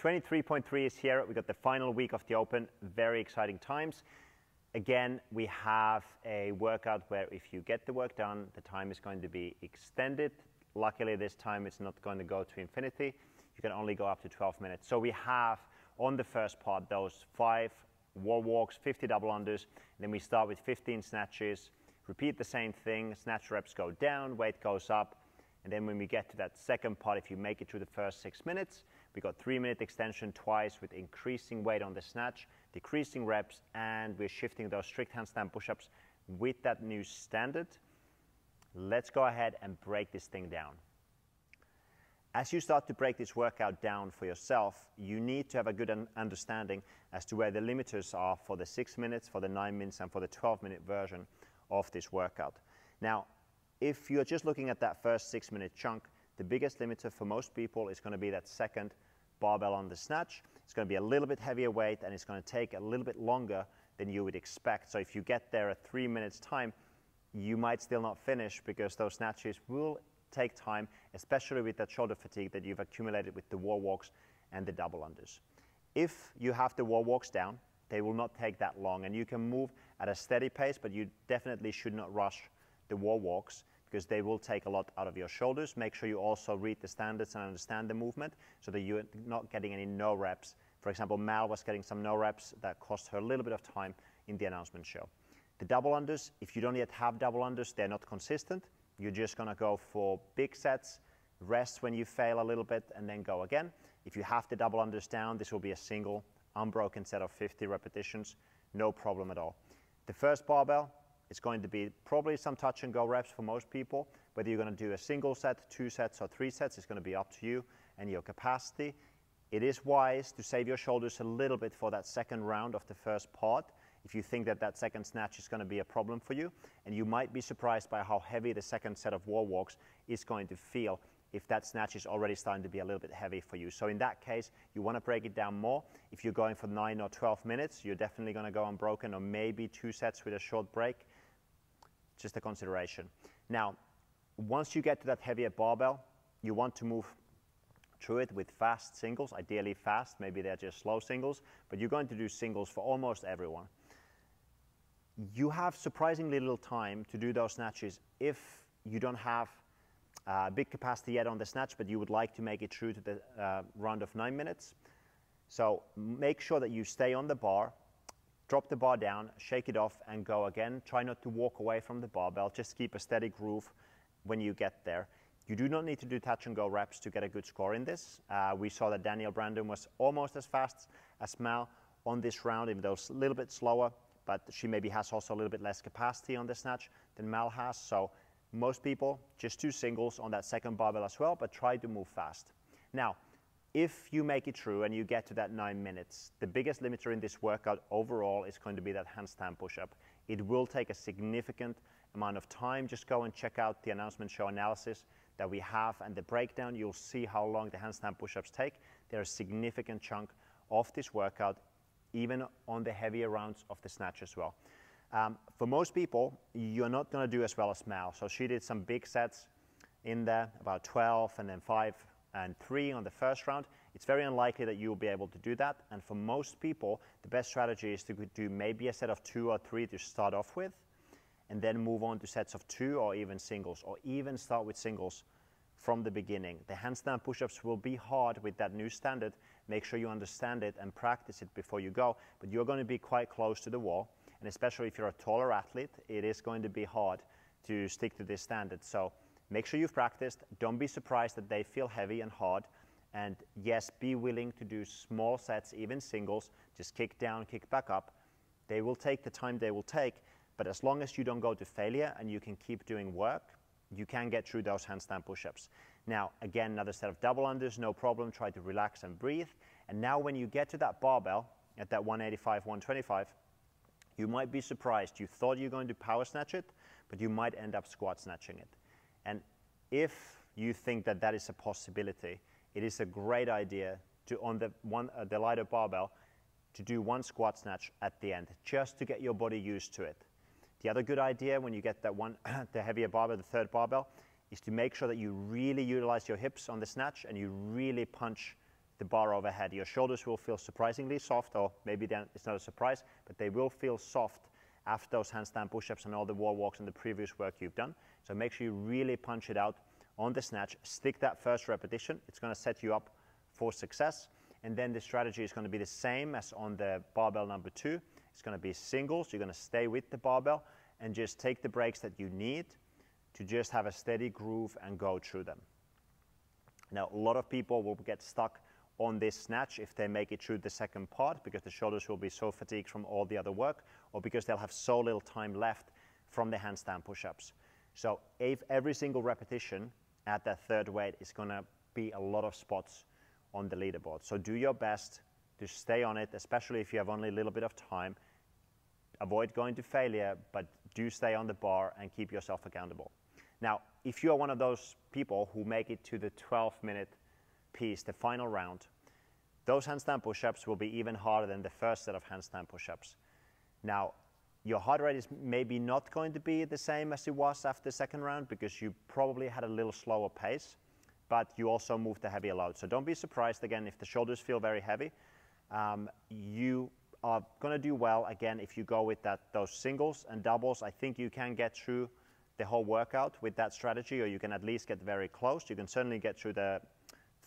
23.3 is here. We got the final week of the Open. Very exciting times. Again, we have a workout where if you get the work done, the time is going to be extended. Luckily, this time it's not going to go to infinity. You can only go up to 12 minutes. So we have on the first part those five wall walks, 50 double unders. then we start with 15 snatches. Repeat the same thing. Snatch reps go down, weight goes up. And then when we get to that second part, if you make it through the first six minutes, we got three minute extension twice with increasing weight on the snatch, decreasing reps, and we're shifting those strict handstand push-ups with that new standard. Let's go ahead and break this thing down. As you start to break this workout down for yourself, you need to have a good understanding as to where the limiters are for the six minutes, for the nine minutes, and for the 12 minute version of this workout. Now, if you're just looking at that first six minute chunk, the biggest limiter for most people is going to be that second barbell on the snatch. It's going to be a little bit heavier weight and it's going to take a little bit longer than you would expect. So if you get there at three minutes time, you might still not finish because those snatches will take time, especially with that shoulder fatigue that you've accumulated with the wall walks and the double unders. If you have the wall walks down, they will not take that long and you can move at a steady pace, but you definitely should not rush the wall walks because they will take a lot out of your shoulders. Make sure you also read the standards and understand the movement so that you're not getting any no reps. For example, Mal was getting some no reps that cost her a little bit of time in the announcement show. The double unders, if you don't yet have double unders, they're not consistent. You're just going to go for big sets, rest when you fail a little bit, and then go again. If you have the double unders down, this will be a single, unbroken set of 50 repetitions, no problem at all. The first barbell, it's going to be probably some touch and go reps for most people. Whether you're going to do a single set, two sets, or three sets, it's going to be up to you and your capacity. It is wise to save your shoulders a little bit for that second round of the first part if you think that that second snatch is going to be a problem for you. And you might be surprised by how heavy the second set of wall walks is going to feel if that snatch is already starting to be a little bit heavy for you. So in that case, you want to break it down more. If you're going for 9 or 12 minutes, you're definitely going to go unbroken or maybe two sets with a short break just a consideration. Now, once you get to that heavier barbell, you want to move through it with fast singles, ideally fast, maybe they're just slow singles, but you're going to do singles for almost everyone. You have surprisingly little time to do those snatches if you don't have uh, big capacity yet on the snatch, but you would like to make it through to the uh, round of nine minutes. So make sure that you stay on the bar, drop the bar down, shake it off, and go again. Try not to walk away from the barbell. Just keep a steady groove when you get there. You do not need to do touch and go reps to get a good score in this. Uh, we saw that Danielle Brandon was almost as fast as Mal on this round, even though it's a little bit slower, but she maybe has also a little bit less capacity on the snatch than Mal has. So most people just do singles on that second barbell as well, but try to move fast. Now, if you make it through and you get to that nine minutes, the biggest limiter in this workout overall is going to be that handstand push-up. It will take a significant amount of time. Just go and check out the announcement show analysis that we have and the breakdown. You'll see how long the handstand push-ups take. They're a significant chunk of this workout, even on the heavier rounds of the snatch as well. Um, for most people, you're not going to do as well as Mal. So she did some big sets in there, about 12 and then 5 and three on the first round, it's very unlikely that you'll be able to do that. And for most people, the best strategy is to do maybe a set of two or three to start off with, and then move on to sets of two or even singles, or even start with singles from the beginning. The handstand push-ups will be hard with that new standard. Make sure you understand it and practice it before you go, but you're going to be quite close to the wall. And especially if you're a taller athlete, it is going to be hard to stick to this standard. So Make sure you've practiced. Don't be surprised that they feel heavy and hard. And yes, be willing to do small sets, even singles. Just kick down, kick back up. They will take the time they will take, but as long as you don't go to failure and you can keep doing work, you can get through those handstand push-ups. Now, again, another set of double unders, no problem. Try to relax and breathe. And now when you get to that barbell at that 185, 125, you might be surprised. You thought you were going to power snatch it, but you might end up squat snatching it. And if you think that that is a possibility, it is a great idea to, on the, one, uh, the lighter barbell, to do one squat snatch at the end, just to get your body used to it. The other good idea when you get that one, the heavier barbell, the third barbell, is to make sure that you really utilize your hips on the snatch and you really punch the bar overhead. Your shoulders will feel surprisingly soft, or maybe it's not a surprise, but they will feel soft after those handstand push-ups and all the wall walks and the previous work you've done. So make sure you really punch it out on the snatch. Stick that first repetition. It's going to set you up for success. And then the strategy is going to be the same as on the barbell number two. It's going to be singles. You're going to stay with the barbell and just take the breaks that you need to just have a steady groove and go through them. Now, a lot of people will get stuck on this snatch if they make it through the second part because the shoulders will be so fatigued from all the other work or because they'll have so little time left from the handstand push-ups. So if every single repetition at that third weight is going to be a lot of spots on the leaderboard. So do your best to stay on it, especially if you have only a little bit of time. Avoid going to failure, but do stay on the bar and keep yourself accountable. Now, if you are one of those people who make it to the 12 minute piece, the final round, those handstand push ups will be even harder than the first set of handstand push ups. Now, your heart rate is maybe not going to be the same as it was after the second round because you probably had a little slower pace, but you also moved the heavier load. So don't be surprised again if the shoulders feel very heavy. Um, you are going to do well again if you go with that those singles and doubles. I think you can get through the whole workout with that strategy, or you can at least get very close. You can certainly get through the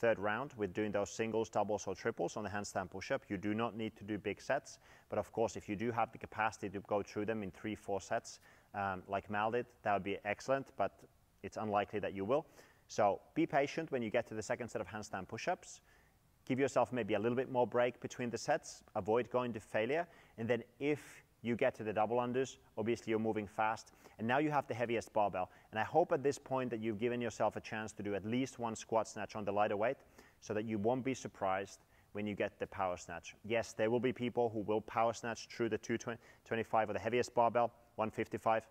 third round with doing those singles, doubles, or triples on the handstand push-up. You do not need to do big sets, but of course, if you do have the capacity to go through them in three, four sets, um, like Mal did, that would be excellent, but it's unlikely that you will. So be patient when you get to the second set of handstand push-ups. Give yourself maybe a little bit more break between the sets. Avoid going to failure. And then if you get to the double unders, obviously you're moving fast, and now you have the heaviest barbell. And I hope at this point that you've given yourself a chance to do at least one squat snatch on the lighter weight so that you won't be surprised when you get the power snatch. Yes, there will be people who will power snatch through the 225 or the heaviest barbell, 155,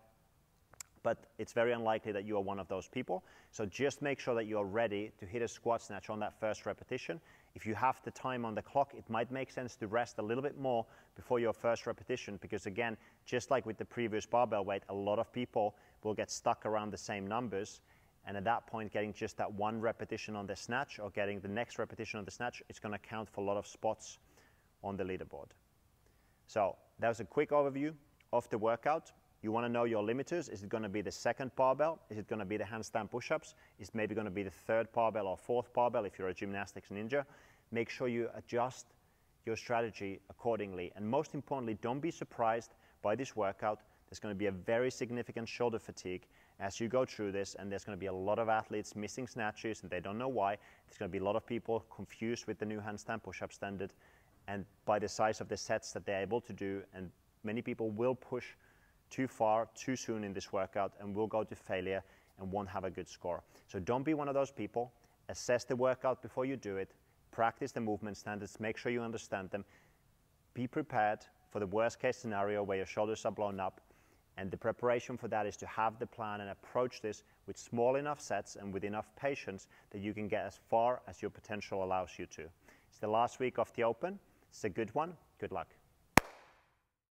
but it's very unlikely that you are one of those people. So just make sure that you are ready to hit a squat snatch on that first repetition if you have the time on the clock, it might make sense to rest a little bit more before your first repetition because again, just like with the previous barbell weight, a lot of people will get stuck around the same numbers and at that point getting just that one repetition on the snatch or getting the next repetition on the snatch, it's going to count for a lot of spots on the leaderboard. So that was a quick overview of the workout. You want to know your limiters. Is it going to be the second barbell? Is it going to be the handstand push-ups? Is it maybe going to be the third barbell or fourth barbell if you're a gymnastics ninja? Make sure you adjust your strategy accordingly. And most importantly, don't be surprised by this workout. There's going to be a very significant shoulder fatigue as you go through this, and there's going to be a lot of athletes missing snatches, and they don't know why. There's going to be a lot of people confused with the new handstand push-up standard, and by the size of the sets that they're able to do, and many people will push too far too soon in this workout and will go to failure and won't have a good score. So don't be one of those people. Assess the workout before you do it. Practice the movement standards. Make sure you understand them. Be prepared for the worst case scenario where your shoulders are blown up. And the preparation for that is to have the plan and approach this with small enough sets and with enough patience that you can get as far as your potential allows you to. It's the last week of the Open. It's a good one. Good luck.